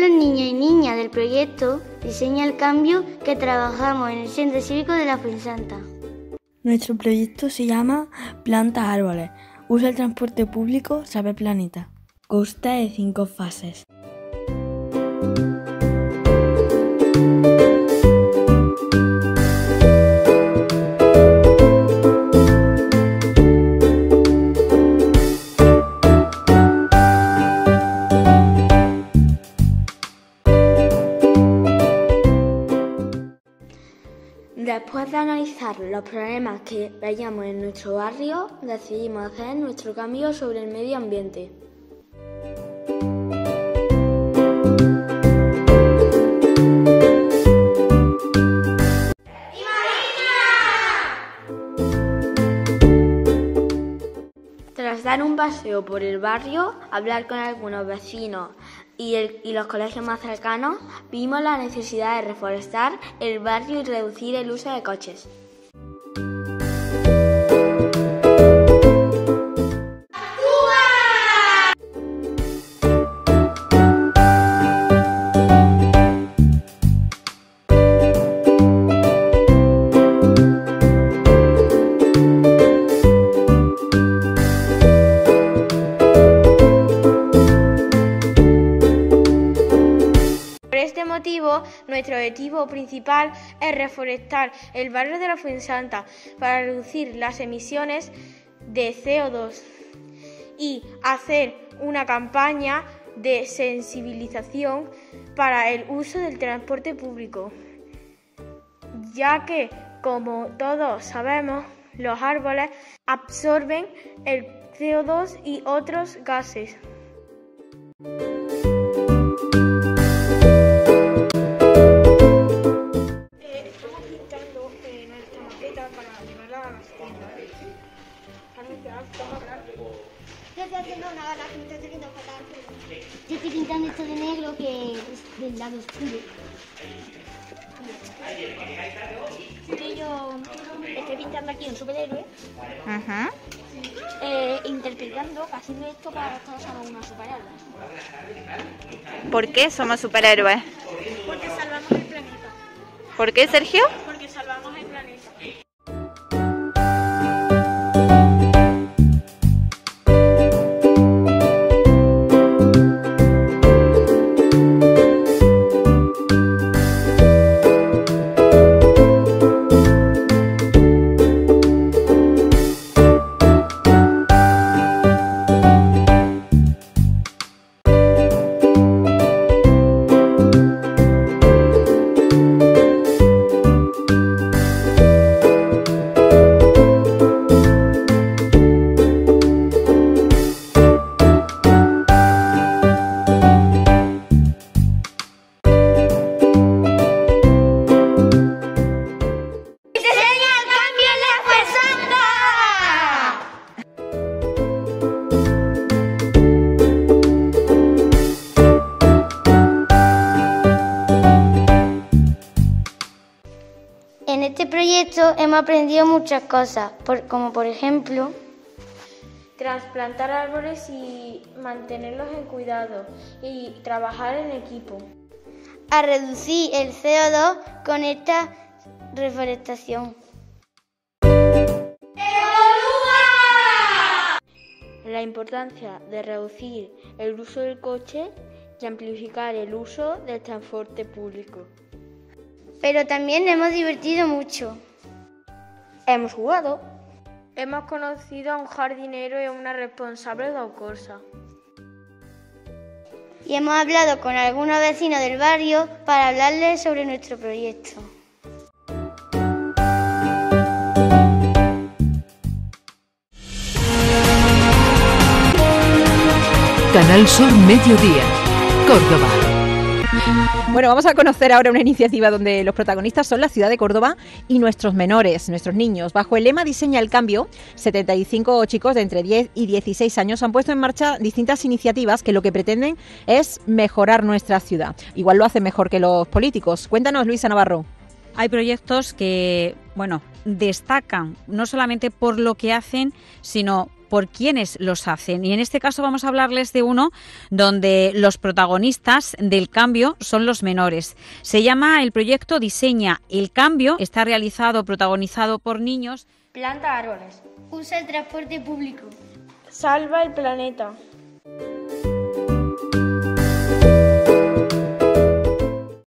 Los niños y niñas del proyecto Diseña el Cambio que trabajamos en el Centro Cívico de la Fuensanta. Nuestro proyecto se llama Planta Árboles. Usa el transporte público Saber Planeta. Consta de cinco fases. Después de analizar los problemas que veíamos en nuestro barrio, decidimos hacer nuestro cambio sobre el medio ambiente. Tras dar un paseo por el barrio, hablar con algunos vecinos y, y, los colegios más cercanos, vimos la necesidad de reforestar el barrio y reducir el uso de coches. Nuestro objetivo principal es reforestar el barrio de la Fuensanta para reducir las emisiones de CO2 y hacer una campaña de sensibilización para el uso del transporte público, ya que, como todos sabemos, los árboles absorben el CO2 y otros gases. Yo estoy haciendo una gala que me está saliendo fatal. Yo estoy pintando esto de negro que es del lado oscuro. Yo estoy pintando aquí un superhéroe. Ajá. Eh, interpretando, haciendo esto para que todos somos unos superhéroes. ¿Por qué somos superhéroes? Porque salvamos el planeta. ¿Por qué, Sergio? Porque salvamos el proyecto hemos aprendido muchas cosas, como por ejemplo Transplantar árboles y mantenerlos en cuidado y trabajar en equipo. a reducir el CO2 con esta reforestación. La importancia de reducir el uso del coche y amplificar el uso del transporte público. Pero también nos hemos divertido mucho. Hemos jugado. Hemos conocido a un jardinero y a una responsable de Ocorsa. Y hemos hablado con algunos vecinos del barrio para hablarles sobre nuestro proyecto. Canal Sur Mediodía, Córdoba. Bueno, vamos a conocer ahora una iniciativa donde los protagonistas son la ciudad de Córdoba y nuestros menores, nuestros niños. Bajo el lema Diseña el Cambio, 75 chicos de entre 10 y 16 años han puesto en marcha distintas iniciativas que lo que pretenden es mejorar nuestra ciudad. Igual lo hacen mejor que los políticos. Cuéntanos, Luisa Navarro. Hay proyectos que, bueno, destacan no solamente por lo que hacen, sino por quienes los hacen. Y en este caso vamos a hablarles de uno donde los protagonistas del cambio son los menores. Se llama el proyecto Diseña el Cambio, está realizado, protagonizado por niños. Planta árboles. Usa el transporte público. Salva el planeta.